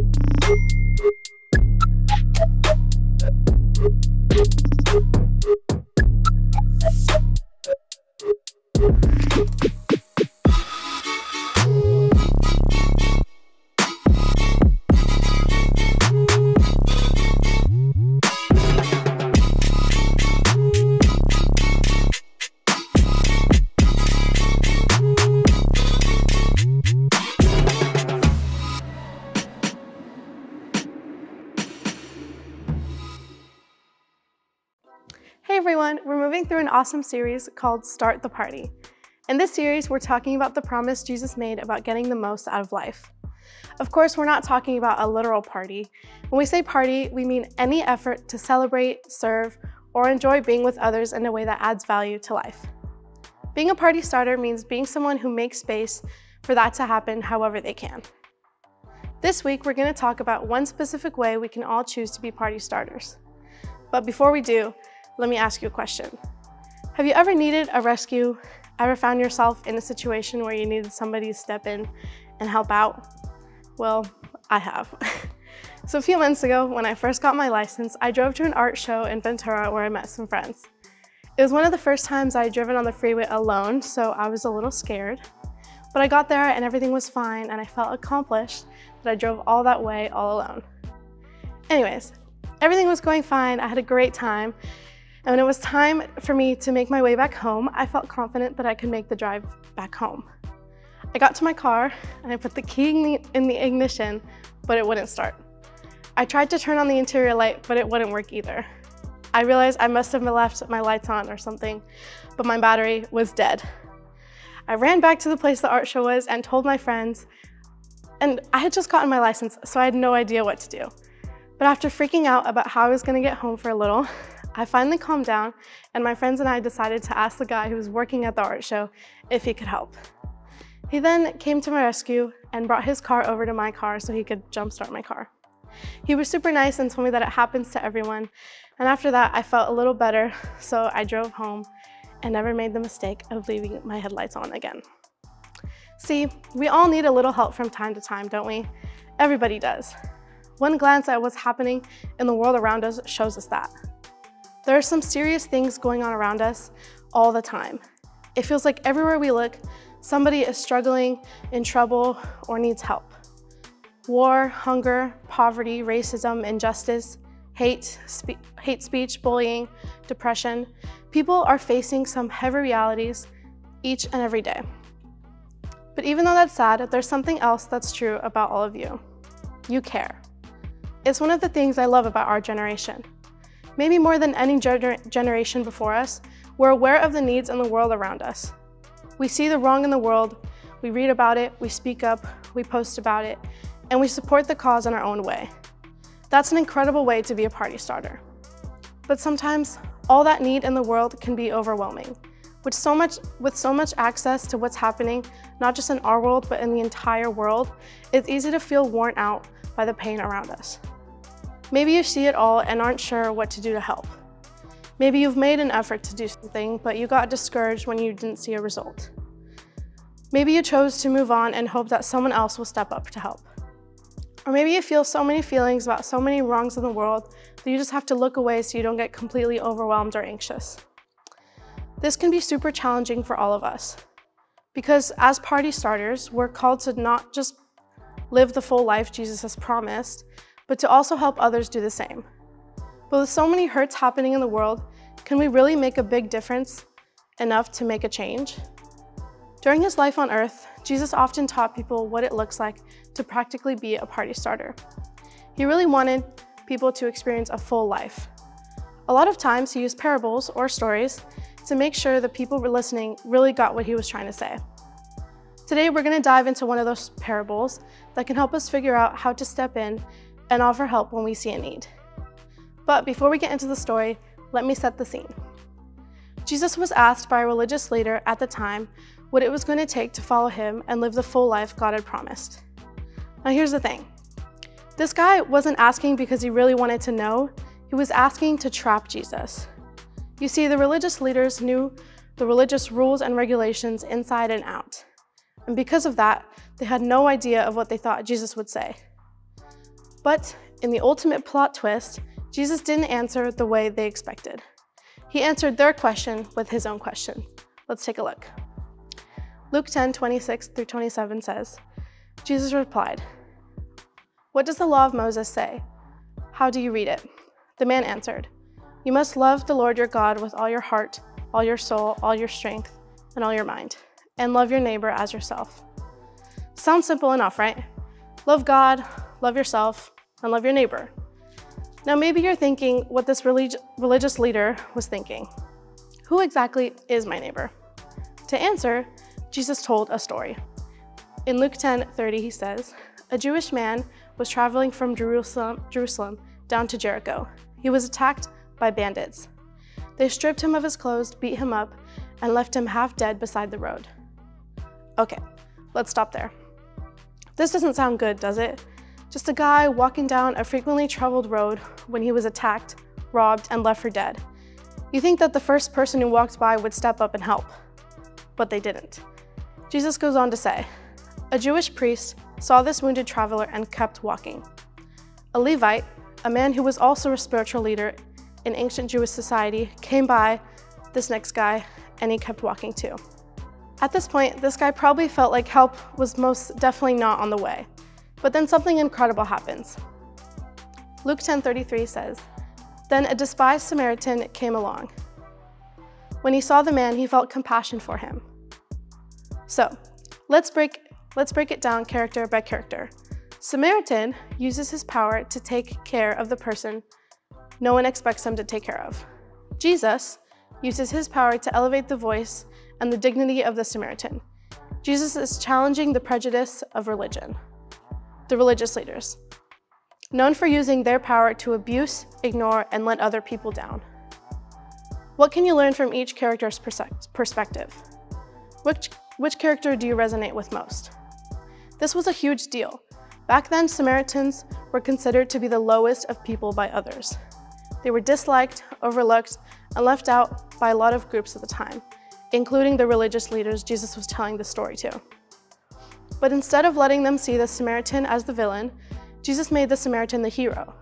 Oops. Awesome series called Start the Party. In this series, we're talking about the promise Jesus made about getting the most out of life. Of course, we're not talking about a literal party. When we say party, we mean any effort to celebrate, serve, or enjoy being with others in a way that adds value to life. Being a party starter means being someone who makes space for that to happen however they can. This week, we're gonna talk about one specific way we can all choose to be party starters. But before we do, let me ask you a question. Have you ever needed a rescue? Ever found yourself in a situation where you needed somebody to step in and help out? Well, I have. so a few months ago, when I first got my license, I drove to an art show in Ventura where I met some friends. It was one of the first times I had driven on the freeway alone, so I was a little scared. But I got there and everything was fine and I felt accomplished that I drove all that way all alone. Anyways, everything was going fine, I had a great time, and when it was time for me to make my way back home, I felt confident that I could make the drive back home. I got to my car and I put the key in the, in the ignition, but it wouldn't start. I tried to turn on the interior light, but it wouldn't work either. I realized I must have left my lights on or something, but my battery was dead. I ran back to the place the art show was and told my friends, and I had just gotten my license, so I had no idea what to do. But after freaking out about how I was gonna get home for a little, I finally calmed down and my friends and I decided to ask the guy who was working at the art show if he could help. He then came to my rescue and brought his car over to my car so he could jumpstart my car. He was super nice and told me that it happens to everyone. And after that, I felt a little better, so I drove home and never made the mistake of leaving my headlights on again. See, we all need a little help from time to time, don't we? Everybody does. One glance at what's happening in the world around us shows us that. There are some serious things going on around us all the time. It feels like everywhere we look, somebody is struggling, in trouble, or needs help. War, hunger, poverty, racism, injustice, hate, spe hate speech, bullying, depression. People are facing some heavy realities each and every day. But even though that's sad, there's something else that's true about all of you. You care. It's one of the things I love about our generation. Maybe more than any gener generation before us, we're aware of the needs in the world around us. We see the wrong in the world, we read about it, we speak up, we post about it, and we support the cause in our own way. That's an incredible way to be a party starter. But sometimes, all that need in the world can be overwhelming. With so much, with so much access to what's happening, not just in our world, but in the entire world, it's easy to feel worn out by the pain around us. Maybe you see it all and aren't sure what to do to help. Maybe you've made an effort to do something, but you got discouraged when you didn't see a result. Maybe you chose to move on and hope that someone else will step up to help. Or maybe you feel so many feelings about so many wrongs in the world that you just have to look away so you don't get completely overwhelmed or anxious. This can be super challenging for all of us. Because as party starters, we're called to not just live the full life Jesus has promised, but to also help others do the same. But with so many hurts happening in the world, can we really make a big difference enough to make a change? During his life on earth, Jesus often taught people what it looks like to practically be a party starter. He really wanted people to experience a full life. A lot of times he used parables or stories to make sure the people were listening really got what he was trying to say. Today we're going to dive into one of those parables that can help us figure out how to step in and offer help when we see a need. But before we get into the story, let me set the scene. Jesus was asked by a religious leader at the time what it was going to take to follow him and live the full life God had promised. Now here's the thing. This guy wasn't asking because he really wanted to know, he was asking to trap Jesus. You see, the religious leaders knew the religious rules and regulations inside and out. And because of that, they had no idea of what they thought Jesus would say. But in the ultimate plot twist, Jesus didn't answer the way they expected. He answered their question with his own question. Let's take a look. Luke 10, 26 through 27 says, Jesus replied, What does the law of Moses say? How do you read it? The man answered, You must love the Lord your God with all your heart, all your soul, all your strength, and all your mind, and love your neighbor as yourself. Sounds simple enough, right? Love God, love yourself, and love your neighbor. Now, maybe you're thinking what this relig religious leader was thinking. Who exactly is my neighbor? To answer, Jesus told a story. In Luke 10 30, he says, A Jewish man was traveling from Jerusalem, Jerusalem down to Jericho. He was attacked by bandits. They stripped him of his clothes, beat him up, and left him half dead beside the road. Okay, let's stop there. This doesn't sound good, does it? Just a guy walking down a frequently traveled road when he was attacked, robbed, and left for dead. You think that the first person who walked by would step up and help, but they didn't. Jesus goes on to say, a Jewish priest saw this wounded traveler and kept walking. A Levite, a man who was also a spiritual leader in ancient Jewish society, came by this next guy and he kept walking too. At this point, this guy probably felt like help was most definitely not on the way. But then something incredible happens. Luke 10:33 says, Then a despised Samaritan came along. When he saw the man, he felt compassion for him. So, let's break, let's break it down character by character. Samaritan uses his power to take care of the person no one expects him to take care of. Jesus uses his power to elevate the voice and the dignity of the Samaritan. Jesus is challenging the prejudice of religion the religious leaders, known for using their power to abuse, ignore, and let other people down. What can you learn from each character's perspective? Which, which character do you resonate with most? This was a huge deal. Back then, Samaritans were considered to be the lowest of people by others. They were disliked, overlooked, and left out by a lot of groups at the time, including the religious leaders Jesus was telling the story to. But instead of letting them see the Samaritan as the villain, Jesus made the Samaritan the hero.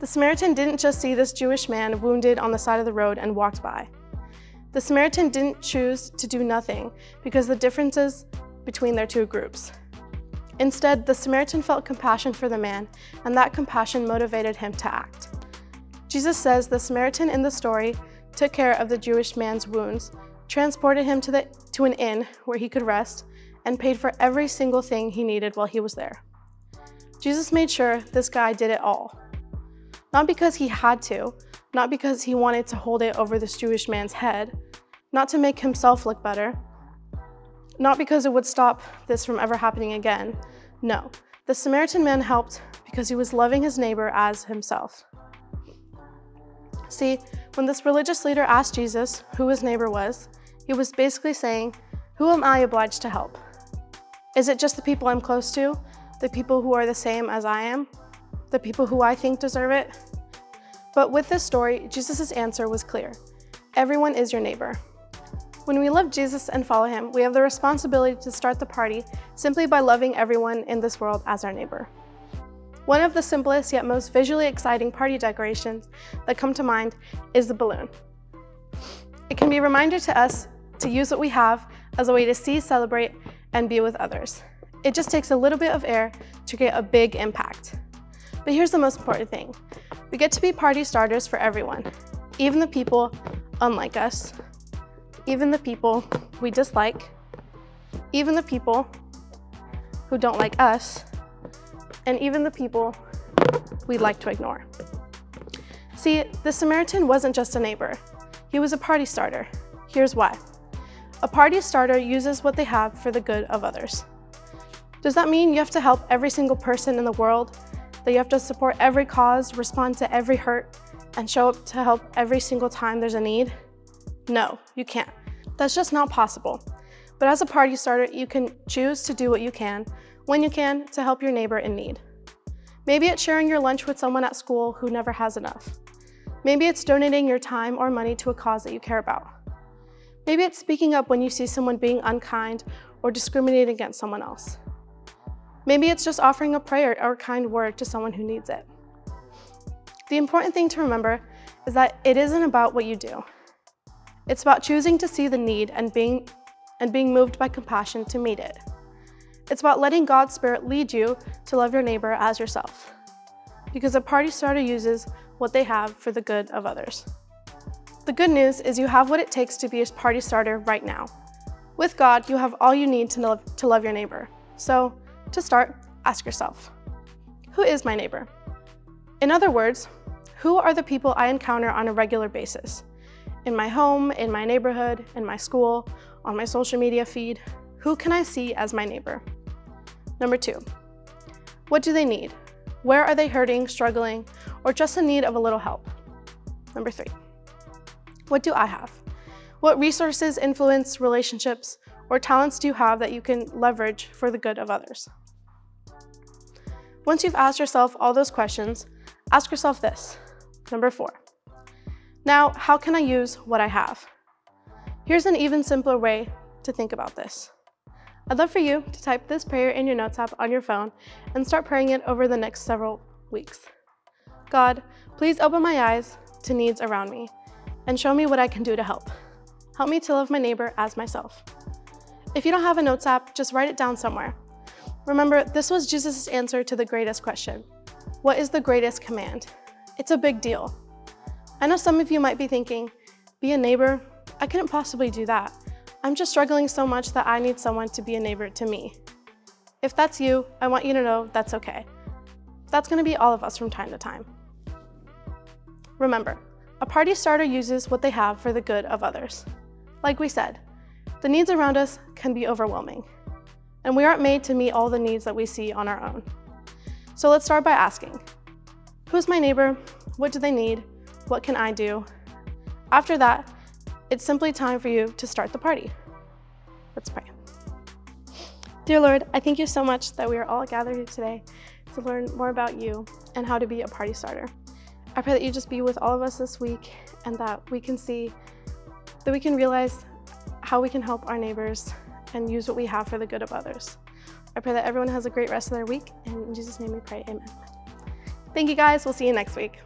The Samaritan didn't just see this Jewish man wounded on the side of the road and walked by. The Samaritan didn't choose to do nothing because of the differences between their two groups. Instead, the Samaritan felt compassion for the man, and that compassion motivated him to act. Jesus says the Samaritan in the story took care of the Jewish man's wounds, transported him to, the, to an inn where he could rest, and paid for every single thing he needed while he was there. Jesus made sure this guy did it all. Not because he had to, not because he wanted to hold it over this Jewish man's head, not to make himself look better, not because it would stop this from ever happening again. No, the Samaritan man helped because he was loving his neighbor as himself. See, when this religious leader asked Jesus who his neighbor was, he was basically saying, Who am I obliged to help? Is it just the people I'm close to? The people who are the same as I am? The people who I think deserve it? But with this story, Jesus' answer was clear. Everyone is your neighbor. When we love Jesus and follow him, we have the responsibility to start the party simply by loving everyone in this world as our neighbor. One of the simplest yet most visually exciting party decorations that come to mind is the balloon. It can be a reminder to us to use what we have as a way to see, celebrate, and be with others. It just takes a little bit of air to create a big impact. But here's the most important thing. We get to be party starters for everyone, even the people unlike us, even the people we dislike, even the people who don't like us, and even the people we'd like to ignore. See, the Samaritan wasn't just a neighbor. He was a party starter. Here's why. A party starter uses what they have for the good of others. Does that mean you have to help every single person in the world? That you have to support every cause, respond to every hurt, and show up to help every single time there's a need? No, you can't. That's just not possible. But as a party starter, you can choose to do what you can, when you can, to help your neighbor in need. Maybe it's sharing your lunch with someone at school who never has enough. Maybe it's donating your time or money to a cause that you care about. Maybe it's speaking up when you see someone being unkind or discriminating against someone else. Maybe it's just offering a prayer or a kind word to someone who needs it. The important thing to remember is that it isn't about what you do. It's about choosing to see the need and being, and being moved by compassion to meet it. It's about letting God's Spirit lead you to love your neighbor as yourself. Because a party starter uses what they have for the good of others. The good news is you have what it takes to be a party starter right now. With God, you have all you need to love, to love your neighbor. So, to start, ask yourself, who is my neighbor? In other words, who are the people I encounter on a regular basis? In my home, in my neighborhood, in my school, on my social media feed, who can I see as my neighbor? Number two, what do they need? Where are they hurting, struggling, or just in need of a little help? Number three, what do I have? What resources, influence, relationships, or talents do you have that you can leverage for the good of others? Once you've asked yourself all those questions, ask yourself this. Number four. Now, how can I use what I have? Here's an even simpler way to think about this. I'd love for you to type this prayer in your notes app on your phone and start praying it over the next several weeks. God, please open my eyes to needs around me and show me what I can do to help. Help me to love my neighbor as myself. If you don't have a notes app, just write it down somewhere. Remember, this was Jesus' answer to the greatest question. What is the greatest command? It's a big deal. I know some of you might be thinking, be a neighbor? I couldn't possibly do that. I'm just struggling so much that I need someone to be a neighbor to me. If that's you, I want you to know that's okay. That's gonna be all of us from time to time. Remember, a party starter uses what they have for the good of others. Like we said, the needs around us can be overwhelming, and we aren't made to meet all the needs that we see on our own. So let's start by asking, who's my neighbor? What do they need? What can I do? After that, it's simply time for you to start the party. Let's pray. Dear Lord, I thank you so much that we are all gathered here today to learn more about you and how to be a party starter. I pray that you just be with all of us this week and that we can see, that we can realize how we can help our neighbors and use what we have for the good of others. I pray that everyone has a great rest of their week, and in Jesus' name we pray, amen. Thank you guys, we'll see you next week.